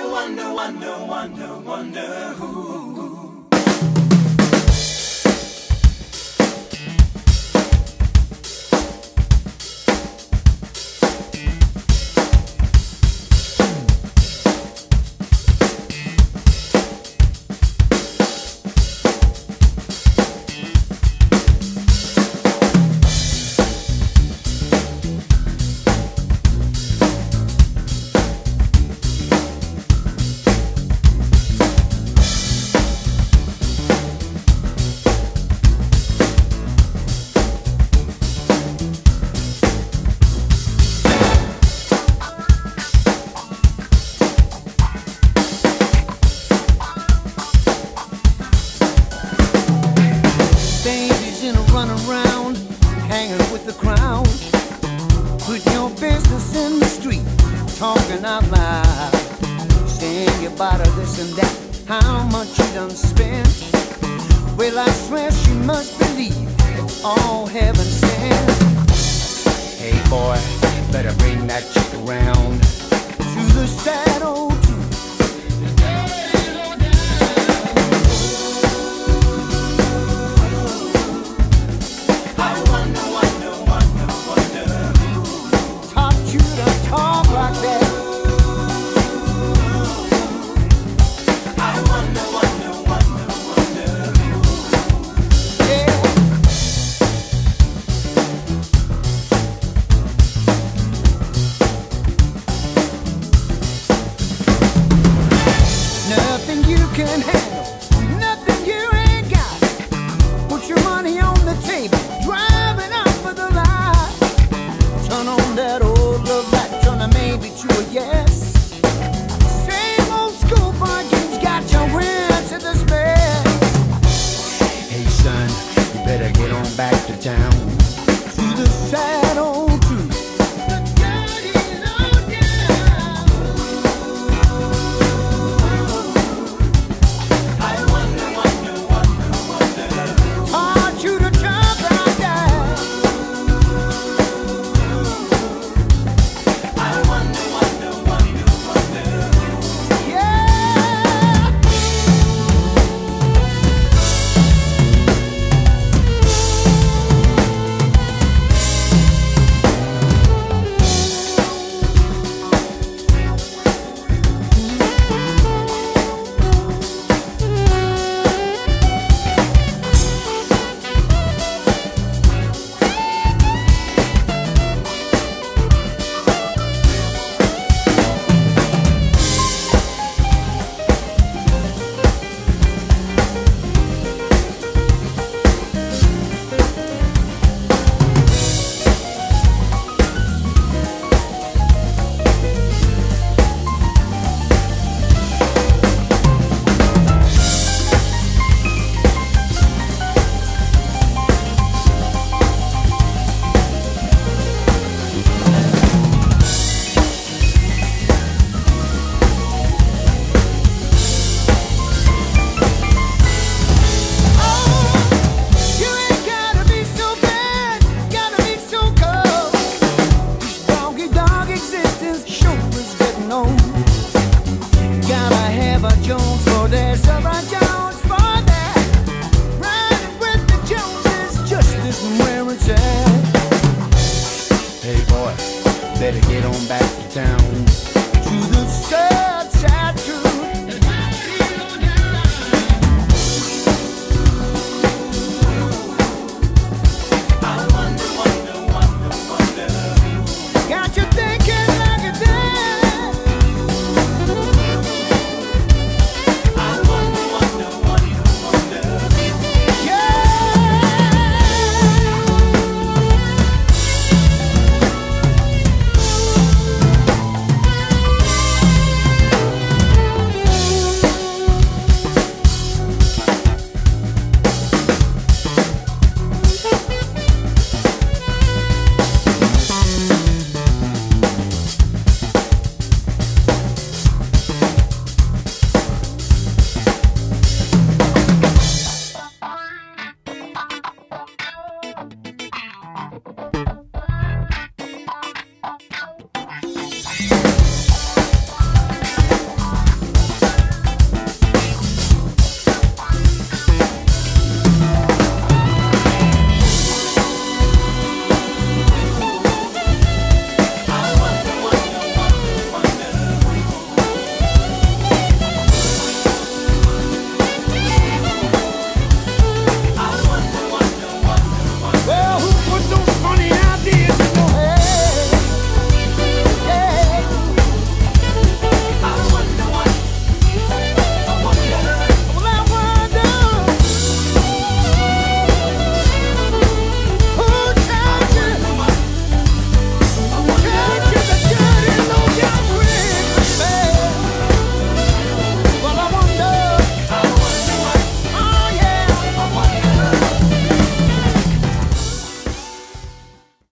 I wonder, wonder, wonder, wonder who. Babies in a run around, hanging with the crowd. Put your business in the street, talking out loud. Saying you bought her this and that, how much you done spent. Well, I swear she must believe it's all heaven sent. Hey boy, better bring that chick around driving out for the light. Turn on that old love to a yes. Isn't where it's at. Hey boy, better get on back to town.